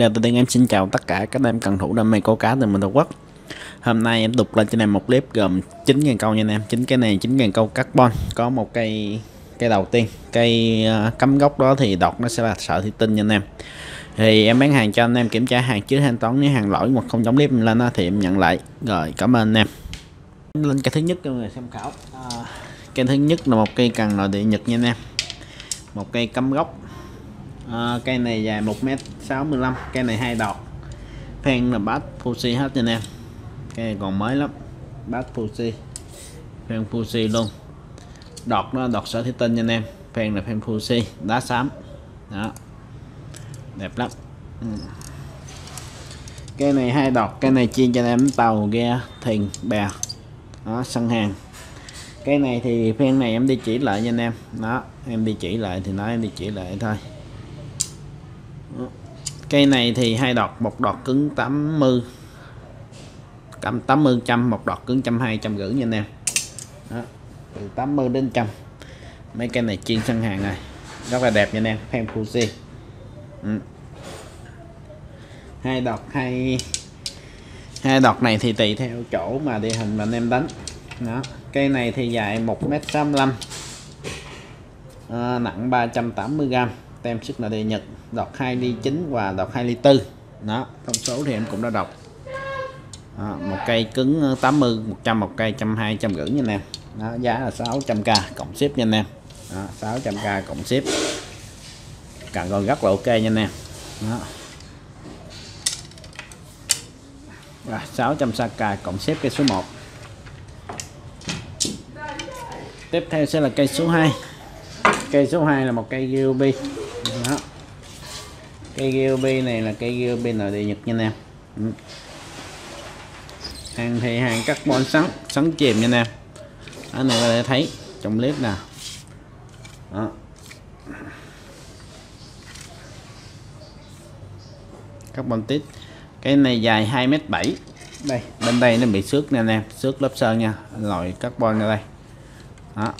Lê Tự Tiên em xin chào tất cả các em cần thủ đam mê câu cá từ mình Tổ Quốc Hôm nay em đục lên cho em một clip gồm 9.000 câu nha anh em. 9 cái này 9.000 câu carbon. Có một cây cây đầu tiên. Cây uh, cắm gốc đó thì đọt nó sẽ là sợi thủy tinh nha anh em. Thì em bán hàng cho anh em kiểm tra hàng trước thanh toán. Nếu hàng lỗi hoặc không giống clip lên đó thì em nhận lại. Rồi cảm ơn anh em. Lên cái thứ nhất cho người xem khảo. Ờ, à, Cây thứ nhất là một cây cần nội địa nhật nha anh em. Một cây cắm gốc à, cây này dài 1m65 cây này hai đọt. Phen là bát Fuji hết cho anh em. Cây này còn mới lắm bát Fuji phen Fuji luôn. Đọt nó đọt sở thủy tinh cho anh em. Phen là phen Fuji đá xám. Đó. Đẹp lắm. Ừ. cây này hai đọt cây này chiên cho anh em tàu ghe thuyền bè. Đó sân hàng. Cái này thì phen này em đi chỉ lại cho anh em. Đó em đi chỉ lại thì nói em đi chỉ lại thôi cây này thì hai đọt một đọt cứng 80 cầm 80 trăm một đọt cứng trăm hai trăm rưỡi nha anh em. Đó, từ 80 đến trăm. Mấy cây này chuyên sân hàng này rất là đẹp nha anh em fan Fuji ừ. hai đọt hai hai đọt này thì tùy theo chỗ mà địa hình mà anh em đánh. Đó cây này thì dài 1m65 à, ờ, nặng 380g tem sức là đề nhật đọc 2 ly 9 và đọc 2 ly 4 đó thông số thì em cũng đã đọc. Đó, một cây cứng ờ, 80 100 một cây 120 trăm rưỡi nha anh em. Đó, giá là 600k cộng ship nha anh em. Đó, 600k cộng ship. Càng còn rất là ok nha anh em. Đó. Rồi, 600k cộng xếp cây số 1 tiếp theo sẽ là cây số 2 cây số 2 là một cây ruby cây GOB này là cây GOB nội địa Nhật nha anh em ừ. hàng thì hàng carbon sắn sắn chìm nha anh em ở này có thể thấy trong clip nè. Đó. Carbon tít. Cái này dài 2 m 7 đây. Bên đây nó bị xước nha anh em xước lớp sơn nha. Loại carbon ra đây. Đó.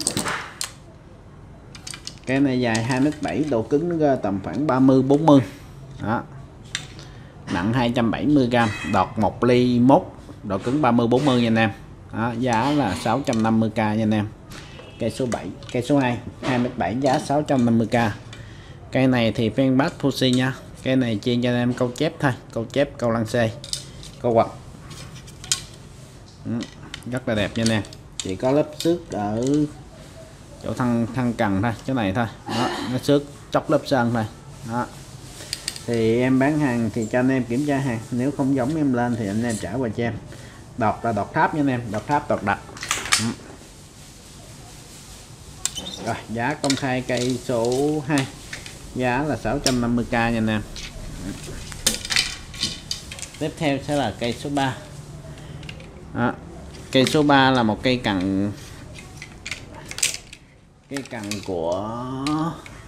Cái này dài 2m7 độ cứng nó ra tầm khoảng 30 40 đó. Nặng 270g đọt 1 ly mốt độ cứng 30 40 nha anh em. Đó, giá là 650k nha anh em. Cây số 7 cây số 2 27 giá 650k cây này thì phen bát Fuji nha. Cây này chuyên cho anh em câu chép thôi câu chép câu lăng xê câu quật ừ, rất là đẹp nha anh em. Chỉ có lớp xước ở chỗ thân thân cần thôi chỗ này thôi. Đó, nó xước chóc lớp sơn thôi. Đó thì em bán hàng thì cho anh em kiểm tra hàng. Nếu không giống em lên thì anh em trả qua cho em. Đọc là đọc tháp nha anh em đọc tháp đọc đặt ừ. rồi giá công khai cây số 2 giá là 650k nha anh em. Tiếp theo sẽ là cây số 3 à, cây số 3 là một cây cằn cây cằn của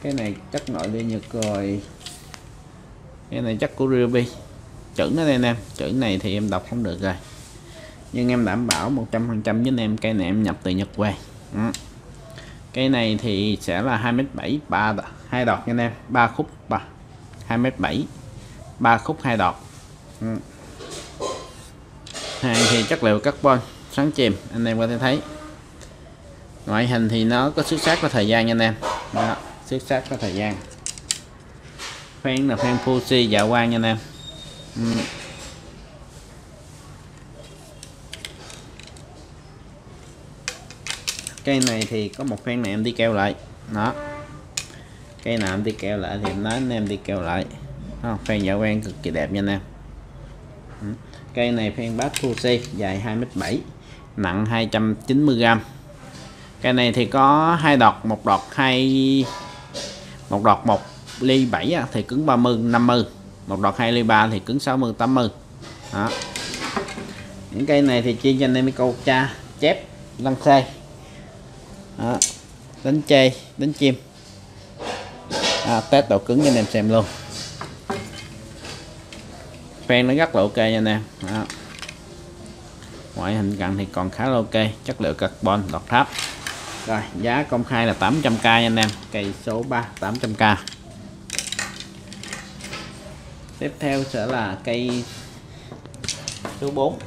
cái này chắc nội đi nhật rồi cái này chắc của Ruby. Chữ nó đây anh em chữ này thì em đọc không được rồi. Nhưng em đảm bảo 100% với anh em cây này em nhập từ Nhật về. Ừ. cây này thì sẽ là 2m7 ba hai đọt nha anh em. 3 khúc ba 2m7 3 khúc hai đọt. Ừ. hàng thì chất liệu carbon sáng chìm anh em có thể thấy. Ngoại hình thì nó có xuất sắc có thời gian nha anh em. Đó, xuất sắc có thời gian phan là phen Fuji dạ quang nha anh em. Ừ. Uhm. cây này thì có một phan này em đi keo lại. Đó. Cây nào em đi keo lại thì em nói anh em đi keo lại. Đó, phen dạ quang cực kỳ đẹp nha anh em. Ừ. Cây này phan bát Fuji dài 2m7 nặng 290g cây này thì có hai đọt một đọt hai một đọt một ly 7 thì cứng 30 50 một đọt 2 ly 3 thì cứng 60 80 đó. Những cây này thì chia cho anh em câu cha chép lăng xe đó. đánh chê đánh chim. À, test độ cứng cho anh em xem luôn. Phen nó rất là ok nha anh em. Đó. ngoại hình cận thì còn khá là ok chất liệu carbon đọt tháp. Rồi giá công khai là 800k nha anh em cây số 3 800k tiếp theo sẽ là cây số 4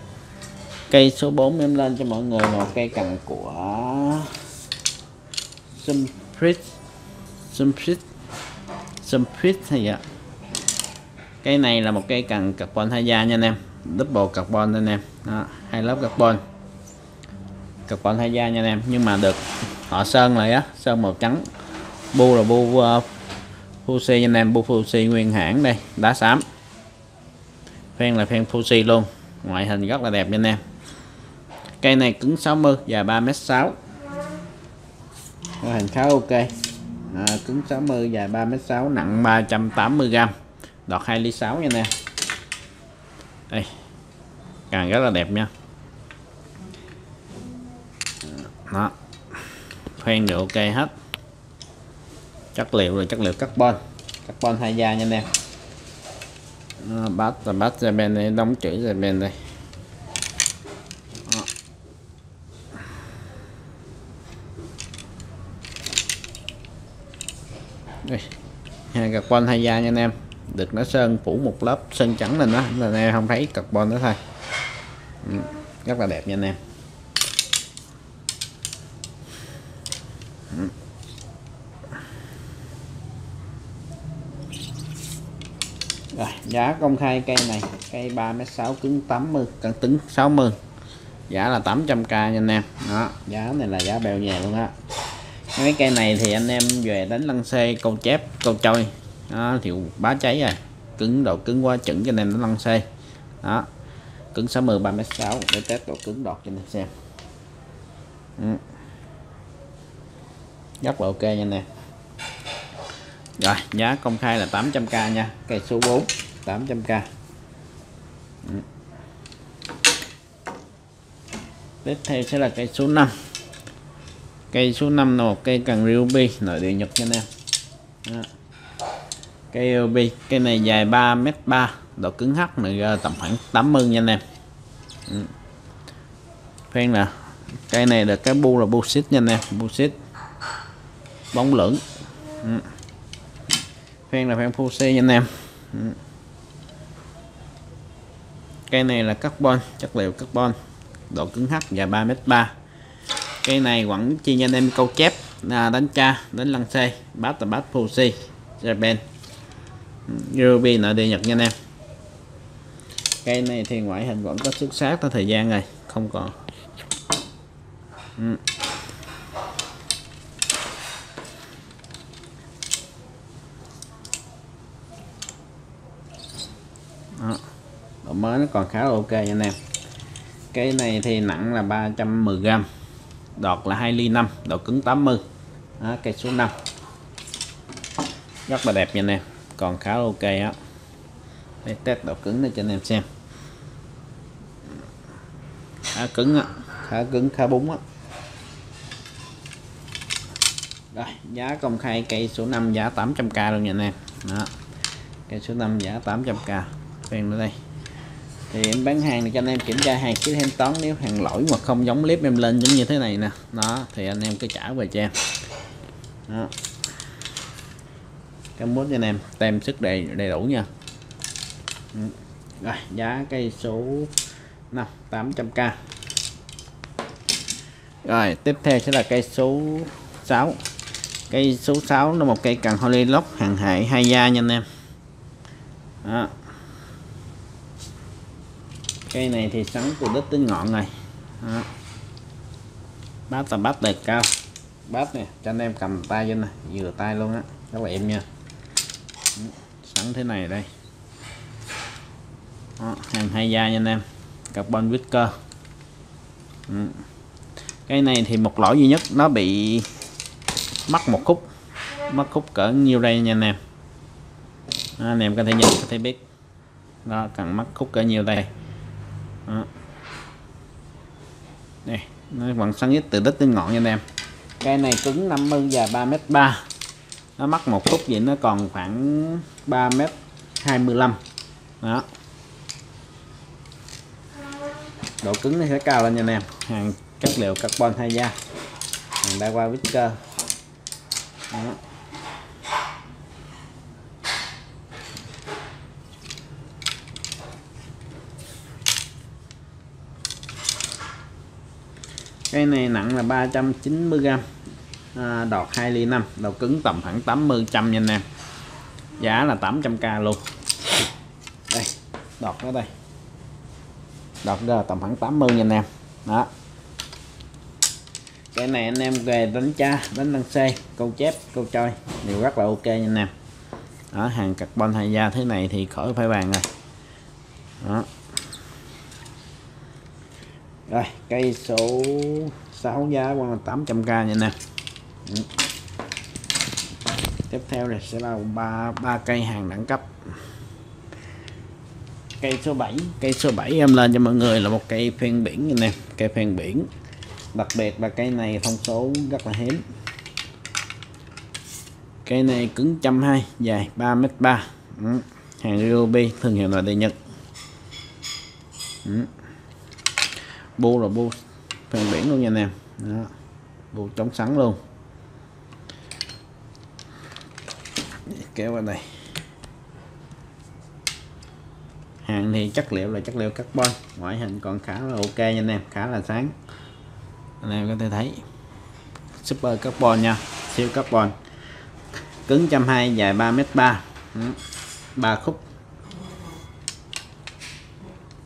cây số 4 em lên cho mọi người một cây cành của Sumprit Sumprit Sumprit hay vậy cây này là một cây cần carbon hai da nha anh em. Double carbon anh em. Đó, hai lớp carbon. Carbon hai da nha anh em. Nhưng mà được họ sơn lại á sơn màu trắng. Bu là bu uh, Fuji anh em. Bu Fuji nguyên hãng đây đá xám phen là phen Fuji luôn. Ngoại hình rất là đẹp nha anh em. Cây này cứng 60 và 3m6 ngoại hình khá ok. À, cứng 60 dài 3m6 nặng 380g đọt 2 ly 6 nha nè đây. Càng rất là đẹp nha. Đó. Khoen được ok hết. Chất liệu là chất liệu carbon. Carbon hai da nha anh em. Ờ, bát là bát ra bên đây đóng chữ ra bên đây. Ờ. Đây. Hai carbon hai da nha anh em. Được nó sơn phủ một lớp sơn trắng lên đó. Là anh em không thấy carbon đó thôi. Ừ, rất là đẹp nha anh em ừ. Rồi, giá công khai cây này cây 3m6 cứng 80 cân tứng 60 giá là 800k nha anh em. Đó giá này là giá bèo nhà luôn á. Mấy cây này thì anh em về đánh lăng xê câu chép câu trôi đó, thì bá cháy rồi. Cứng độ cứng quá chuẩn cho nên nó lăn xe đó cứng 60 3m6 để test độ cứng đọt cho anh xem. Ừ. rất là ok nha nè rồi giá công khai là 800k nha cây số 4 800k ừ. tiếp theo sẽ là cây số 5 cây số 5 là một cây cần ruby nội địa nhật cho nha nè cây ruby cây này dài 3 m 3 độ cứng hắc này tầm khoảng 80 nha anh em ừ. phen nè, cây này được cái bu là bu xít nha anh em, bu xít bóng lưỡng ừ. phen là phen phu xe nha anh em ừ cây này là carbon, chất liệu carbon, độ cứng H và 3 m 3 cây này vẫn chi anh em câu chép là đánh cha đánh lăng xe bát là bát Fuji Japan ruby nội địa nhật nha anh em. Cây này thì ngoại hình vẫn có xuất sắc tới thời gian rồi, không còn. Ừ. Đó. độ mới nó còn khá là ok nha anh em. Cái này thì nặng là 310g đọt là 2 ly 5 độ cứng 80 Đó, cây số 5 rất là đẹp nha anh em còn khá là ok á. Để test độ cứng này cho anh em xem. Khá cứng á khá cứng khá búng á. Rồi giá công khai cây số 5 giá 800k luôn nha anh em. Đó cây số 5 giá 800k quen nữa đây thì em bán hàng thì cho anh em kiểm tra hàng ký thanh toán nếu hàng lỗi mà không giống clip em lên giống như thế này nè. Đó, thì anh em cứ trả về cho em. Đó. Cam mốt cho anh em, tem sức đầy đầy đủ nha. Ừ. rồi, giá cây số 5 800k rồi, tiếp theo sẽ là cây số 6 cây số 6 là một cây cần holly lock hàng hệ hai da nha anh em. Đó cây này thì sắn từ đít tới ngọn này. Đó. bát là bát đẹp cao. Bát này cho anh em cầm tay trên này vừa tay luôn á các bạn em nha. Sẵn thế này đây. Đó, hàng hai da nha anh em carbon whisker. Ừ. cái này thì một lỗi duy nhất nó bị mất một khúc mất khúc cỡ nhiêu đây nha anh em. Đó, anh em có thể nhìn có thể biết. Đó cần mất khúc cỡ nhiêu đây. Đó. đây, nó vẫn sáng nhất từ đít đến ngọn nha anh em. Cây này cứng 50 và 3 m 3 nó mắc một khúc vậy nó còn khoảng 3 mét 25 đó. Độ cứng nó sẽ cao lên nha anh em. Hàng chất liệu carbon hai da. Hàng đa qua vít cơ đó. Cái này nặng là 390g à, đọt 2 ly 5 đầu cứng tầm khoảng 80 trăm nha anh em. Giá là 800k luôn. Đây đọt nó đây. Đọt ra tầm khoảng 80 nha anh em. Đó. Cái này anh em về đánh cha đánh đăng xe câu chép câu chơi đều rất là ok nha anh em. Đó hàng carbon hai da thế này thì khỏi phải bàn rồi. Đó rồi, cây số 6 giá quan là 800k nha nè. Ừ. Tiếp theo này sẽ là ba ba cây hàng đẳng cấp. Cây số 7 cây số 7 em lên cho mọi người là một cây phen biển nha nè, cây phen biển. Đặc biệt là cây này thông số rất là hiếm. Cây này cứng trăm hai, dài 3 m 3 hàng ruby thương hiệu là đệ nhật. Ừ bu là bu phèn biển luôn nha anh em. Đó. Bu chống sắn luôn. Kéo vào đây. Hàng thì chất liệu là chất liệu carbon. Ngoại hình còn khá là ok nha anh em, khá là sáng. Anh em có thể thấy. Super carbon nha, siêu carbon. Cứng trăm hai dài 3 m 3 ba khúc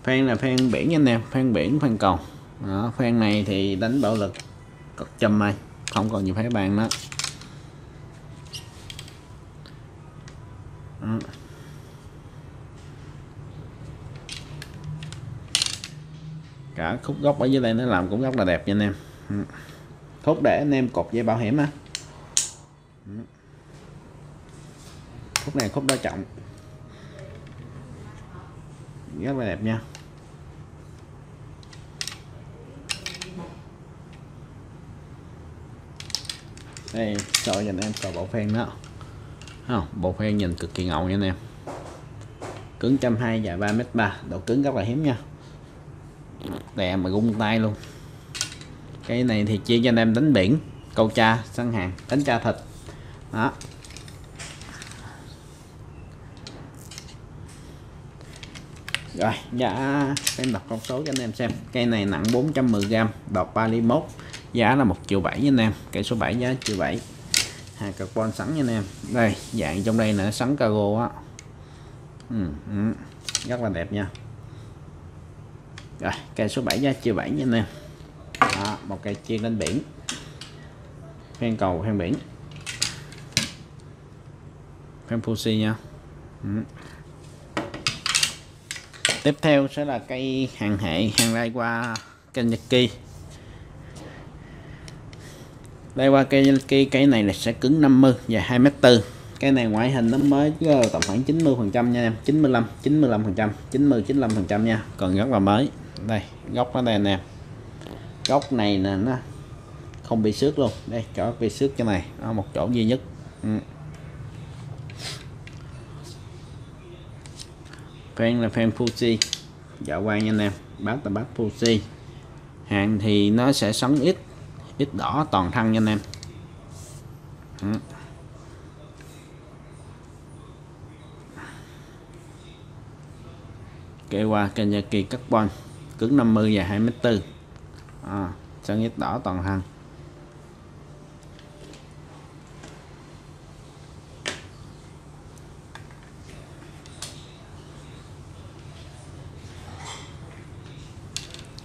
phan là phan biển nha anh em phan biển phan cầu. Đó, phan này thì đánh bạo lực cực châm mai không còn gì phải bàn nữa. Đó. cả khúc góc ở dưới đây nó làm cũng rất là đẹp nha anh em. Thốt để anh em cột dây bảo hiểm á khúc này khúc đo trọng. Rất là đẹp nha. Đây cho cho anh em coi bộ phen đó? Không bộ phen nhìn cực kỳ ngầu nha anh em. Cứng trăm hai dài 3 m ba, độ cứng rất là hiếm nha. Đè mà gung tay luôn. Cái này thì chia cho anh em đánh biển. Câu cha săn hàng đánh cha thịt đó. Rồi giá em đọc con số cho anh em xem. Cây này nặng 410g đọt 31 giá là một triệu bảy anh em. Cây số 7 giá triệu 7 hàng carbon sẵn nha anh em. Đây dạng trong đây là sắn cargo á. Ừ, ừ, rất là đẹp nha. Rồi cây số 7 giá triệu 7 nha anh em. Đó, một cây chiên lên biển. Phen cầu phen biển. Phen Fuji nha. Ừ. tiếp theo sẽ là cây hàng hệ hàng lai qua kênh Nhật Kỳ đây, qua cây cây cây này là sẽ cứng 50 và 2 mét tư. Cái này ngoại hình nó mới ờ, tầm khoảng 90 phần trăm nha em. 95 95 phần trăm 90 95 phần trăm nha. Còn rất là mới. Đây, góc nó đây nè. Góc này nè, nó không bị xước luôn. Đây, chỗ bị xước cho này nó một chỗ duy nhất. Ừ. fan là fan Fuji. Dạ quan nha anh em. Bát là bát Fuji. Hàng thì nó sẽ sống ít ít đỏ toàn thân nha anh em ừ. kê qua Kanyaki carbon cứng 50 và 2 m 4 à, sơn ít đỏ toàn thân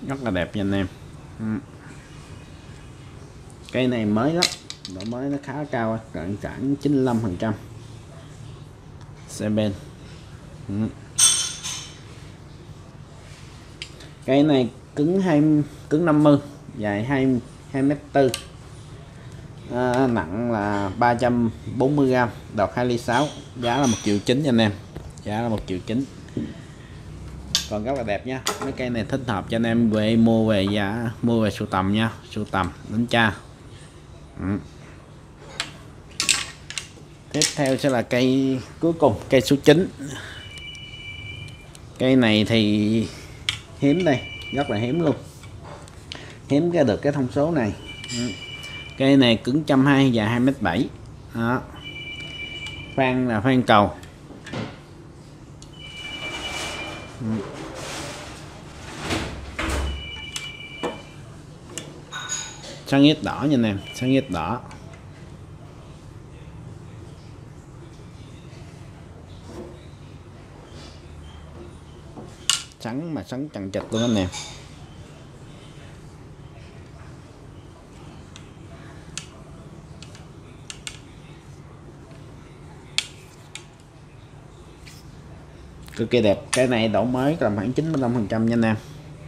rất là đẹp nha anh em ừ cây này mới lắm. Độ mới nó khá cao cận khoảng 95 phần trăm. Xe bên ừ. cây này cứng hai cứng 50 dài 2 2 mét tư. À, nặng là 340 g đọt 2 ly 6 giá là 1 triệu chín anh em. Giá là 1 triệu chín. Còn rất là đẹp nha. Mấy cây này thích hợp cho anh em về mua về giá mua về sưu tầm nha. Sưu tầm đánh cha ừ. tiếp theo sẽ là cây cuối cùng, cây số 9 cây này thì hiếm đây, rất là hiếm luôn hiếm ra được cái thông số này ừ. cây này cứng trăm hai và hai mét bảy đó phan là phan cầu sáng ít đỏ nha anh em, sáng ít đỏ. Trắng mà trắng chằng chịt luôn anh em. Cực kỳ đẹp, cái này đổ mới tầm khoảng 95 phần trăm nha anh em.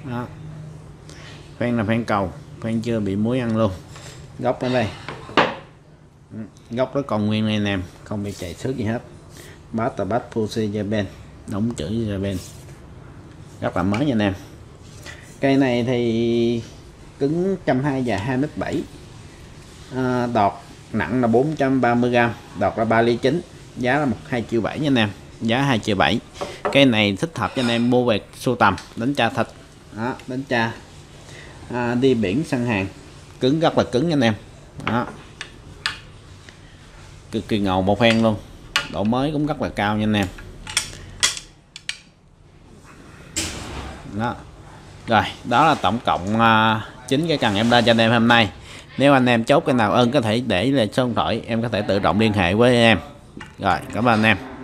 Đó. Phen là phen cầu khoan chưa bị muối ăn luôn. Gốc ở đây. Ừ, gốc nó còn nguyên này anh em không bị chạy xước gì hết. Bát tà bát pussy japan đóng chữ japan rất là mới nha anh em. Cây này thì cứng 120 và 2 mét 7 à, đọt nặng là 430g đọt là 3 ly 9 giá là một hai triệu 7 nha anh em. Giá 2 triệu 7 cây này thích hợp cho anh em mua về sưu tầm đánh cha thịt. Đó, đánh cha à, đi biển săn hàng. Cứng rất là cứng nha anh em. Đó. Cực kỳ ngầu một phen luôn. Độ mới cũng rất là cao nha anh em. Đó. Rồi đó là tổng cộng à, uh, 9 cái cần em ra cho anh em hôm nay. Nếu anh em chốt cái nào ơn có thể để lại số điện thoại em có thể tự động liên hệ với em. Rồi cảm ơn anh em.